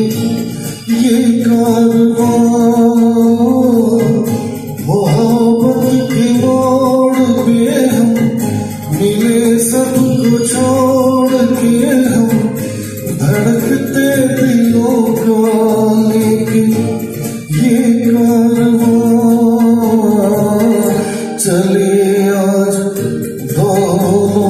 یہ کارواں محبت کے موڑ پہ ہم ملے سب کو چھوڑ کے ہم دھڑکتے دلوں کو لیکن یہ کارواں چلے آج دونوں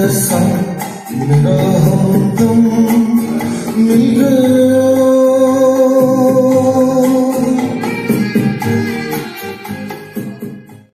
the sun, in the home.